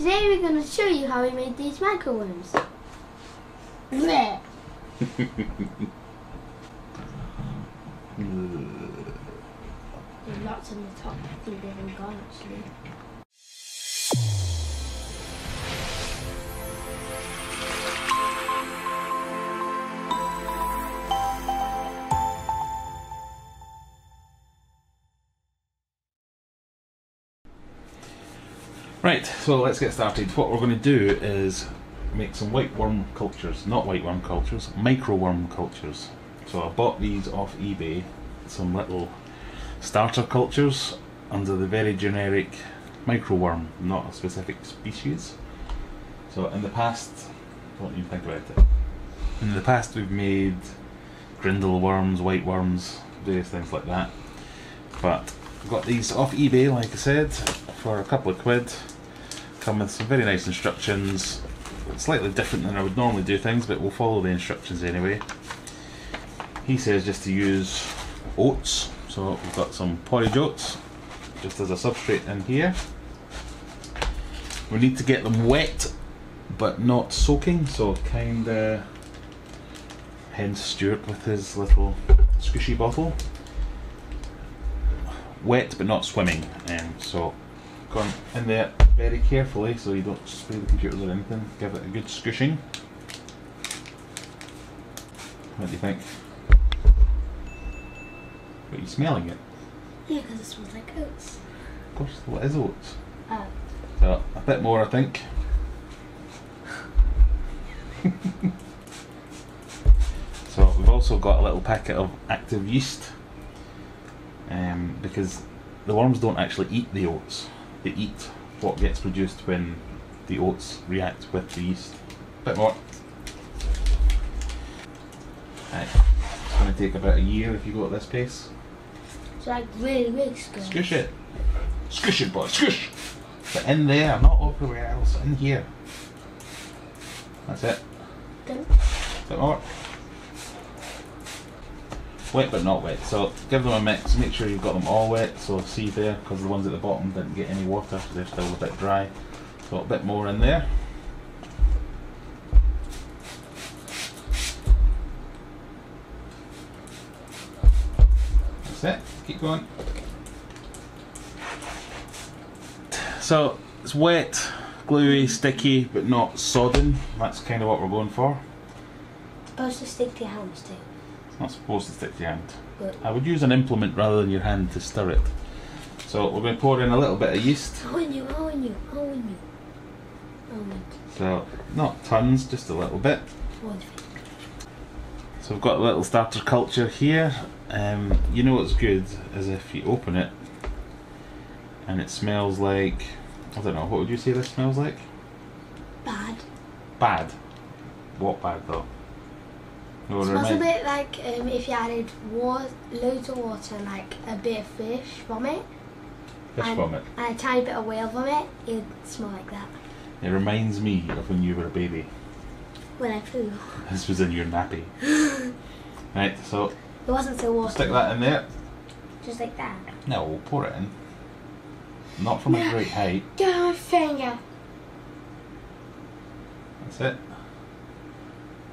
Today we're going to show you how we made these microworms. There's lots on the top. I think they've been gone actually. Right, so let's get started. What we're going to do is make some white worm cultures, not white worm cultures, micro worm cultures. So I bought these off eBay, some little starter cultures under the very generic micro worm, not a specific species. So in the past, don't even think about it. In the past, we've made grindal worms, white worms, various things like that. But I've got these off eBay, like I said, for a couple of quid. Come with some very nice instructions. Slightly different than I would normally do things, but we'll follow the instructions anyway. He says just to use oats, so we've got some porridge oats, just as a substrate in here. We need to get them wet, but not soaking, so kinda. Hence Stuart with his little squishy bottle wet but not swimming. Um, so gone in there very carefully so you don't spray the computers or anything. Give it a good squishing. What do you think? Are you smelling it? Yeah, because it smells like oats. Of course, what is oats? Oh. So a bit more, I think. so we've also got a little packet of active yeast, um, because the worms don't actually eat the oats; they eat what gets produced when the oats react with the yeast. bit more. Right. It's going to take about a year if you go at this pace. It's like really, really good. Squish it. Squish it, boy. Squish. But in there, not everywhere else. In here. That's it. Don't- Bit more. Wet but not wet. So give them a mix. Make sure you've got them all wet. So see there, because the ones at the bottom didn't get any water, so they're still a bit dry. So a bit more in there. That's it. Keep going. So it's wet, gluey, sticky, but not sodden. That's kind of what we're going for. Supposed to stick to your hands too. Not supposed to stick to your hand. I would use an implement rather than your hand to stir it. So we're going to pour in a little bit of yeast. How in you, how in you, how in you. Oh So not tons, just a little bit. So we've got a little starter culture here. Um, you know what's good is if you open it and it smells like I don't know. What would you say this smells like? Bad. Bad. What bad though? No, it smells a bit like um, if you added wa- loads of water, like a bit of fish vomit, fish and, vomit. and a tiny bit of whale vomit, it'd smell like that. It reminds me of when you were a baby. When I flew. This was in your nappy. right, so It wasn't so watery. stick that in there. Just like that. No, we'll pour it in. Not from a great height. Get my finger. That's it.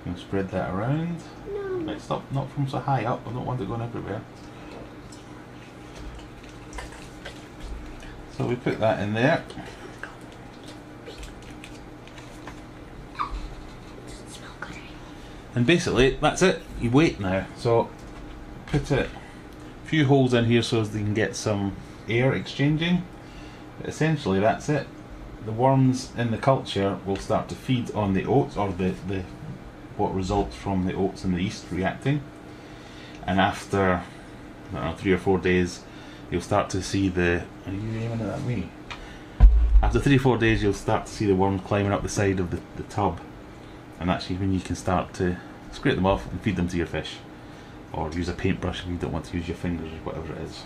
And spread that around. No. Right, stop. Not from so high up. I don't want it going everywhere. So we put that in there. doesn't smell good anymore. And basically, that's it. You wait now. So put it a few holes in here so as they can get some air exchanging. But essentially, that's it. The worms in the culture will start to feed on the oats or the, the what results from the oats and the yeast reacting. And after know, three or four days, you'll start to see the. Are you aiming at me? After three or four days, you'll start to see the worms climbing up the side of the, the tub and actually when you can start to scrape them off and feed them to your fish or use a paintbrush if you don't want to use your fingers or whatever it is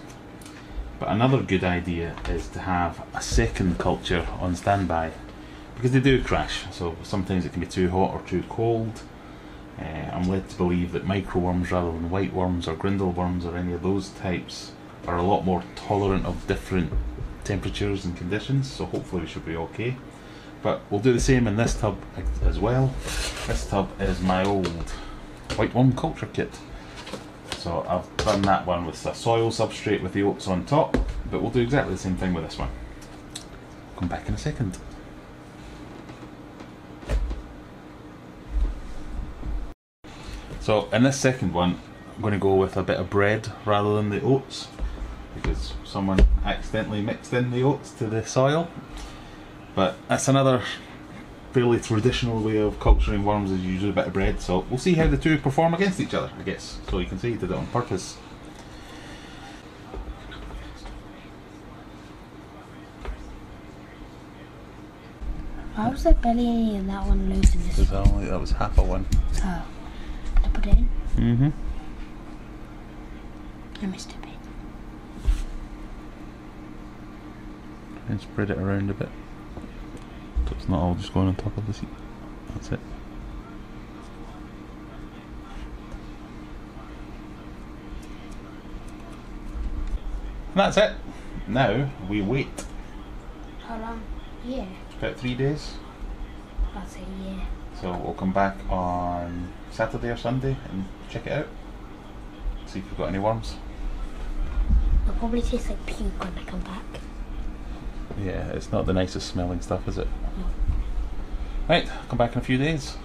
but another good idea is to have a second culture on standby because they do crash so sometimes it can be too hot or too cold uh, I'm led to believe that microworms rather than white worms or grindal worms or any of those types are a lot more tolerant of different temperatures and conditions so hopefully we should be okay But we'll do the same in this tub as well. This tub is my old white worm culture kit. So I've done that one with a soil substrate with the oats on top, but we'll do exactly the same thing with this one. Come back in a second. So in this second one, I'm going to go with a bit of bread rather than the oats because someone accidentally mixed in the oats to the soil. But that's another fairly traditional way of culturing worms is usually a bit of bread. So we'll see how the two perform against each other, I guess. So you can see he did it on purpose. Why was there barely in that one loose in this that was half a one. Oh. Put it in. Mm-hmm. I missed a bit. And spread it around a bit. So it's not all just going on top of the seat. That's it. And that's it. Now we wait How long? Yeah. about three days. I'll say yeah. So we'll come back on Saturday or Sunday and check it out. See if we've got any worms. It'll probably taste like puke when I come back. Yeah, it's not the nicest smelling stuff, is it? No. Right, come back in a few days.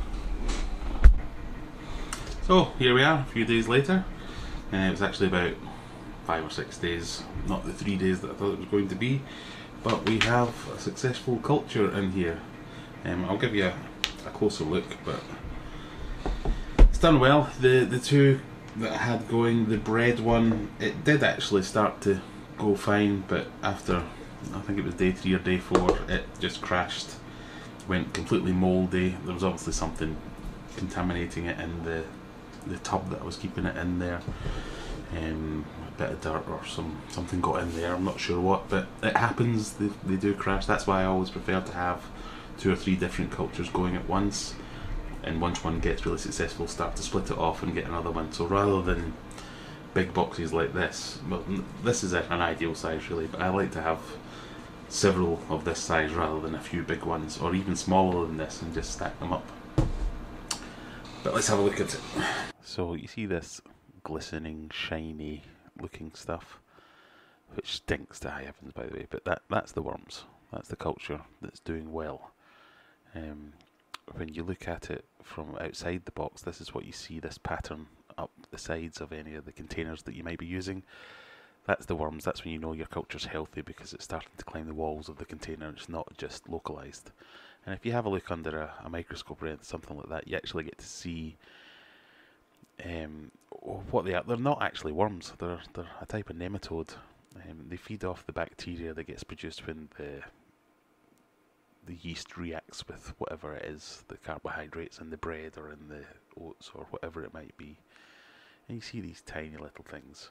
So here we are, a few days later. Uh, it was actually about five or six days, not the three days that I thought it was going to be. But we have a successful culture in here. Um, I'll give you a, a closer look, but it's done well. The the two that I had going, the bread one, it did actually start to go fine, but after I think it was day three or day four, it just crashed, went completely mouldy. There was obviously something contaminating it in the the tub that I was keeping it in there. Um, a bit of dirt or some something got in there. I'm not sure what, but it happens. They, they do crash. That's why I always prefer to have two or three different cultures going at once. And once one gets really successful, start to split it off and get another one. So rather than big boxes like this, well, this is an ideal size really, but I like to have several of this size rather than a few big ones, or even smaller than this, and just stack them up. But let's have a look at it. So you see this glistening, shiny looking stuff, which stinks to high heavens, by the way. But that that's the worms. That's the culture that's doing well. Um, when you look at it from outside the box, this is what you see. This pattern up the sides of any of the containers that you might be using. That's the worms. That's when you know your culture's healthy because it's starting to climb the walls of the container. It's not just localized. And if you have a look under a, a microscope or something like that, you actually get to see um, what they are. They're not actually worms. They're they're a type of nematode. Um, they feed off the bacteria that gets produced when the the yeast reacts with whatever it is, the carbohydrates in the bread or in the oats or whatever it might be. And you see these tiny little things,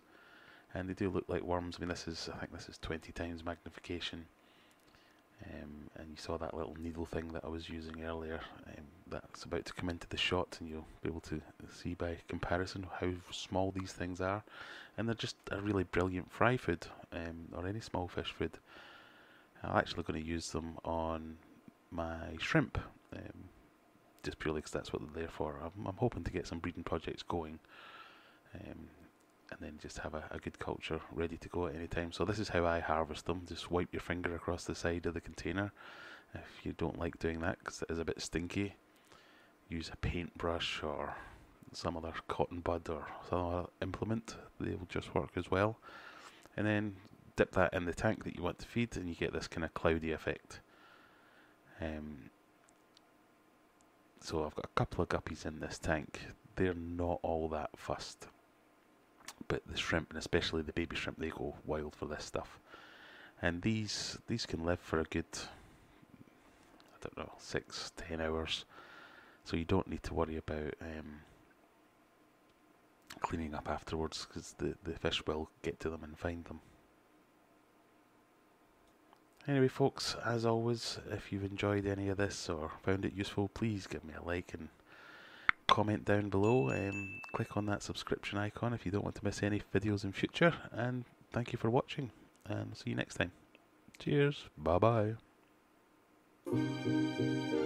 and they do look like worms. I mean, this is I think this is 20 times magnification. Um, and you saw that little needle thing that I was using earlier. Um, that's about to come into the shot, and you'll be able to see by comparison how small these things are. And they're just a really brilliant fry food, um, or any small fish food. I'm actually going to use them on my shrimp, um, just purely because that's what they're there for. I'm, I'm hoping to get some breeding projects going, um, and then just have a, a good culture ready to go at any time. So this is how I harvest them. Just wipe your finger across the side of the container. If you don't like doing that because it is a bit stinky, use a paintbrush or some other cotton bud or some other implement. They will just work as well. And then dip that in the tank that you want to feed, and you get this kind of cloudy effect. Um, so I've got a couple of guppies in this tank. They're not all that fussed, but the shrimp, and especially the baby shrimp, they go wild for this stuff. And these these can live for a good, I don't know, six ten hours. So you don't need to worry about um, cleaning up afterwards because the, the fish will get to them and find them. Anyway, folks, as always, if you've enjoyed any of this or found it useful, please give me a like and comment down below. Um, click on that subscription icon if you don't want to miss any videos in future. And thank you for watching, and see you next time. Cheers. Bye bye. Bye.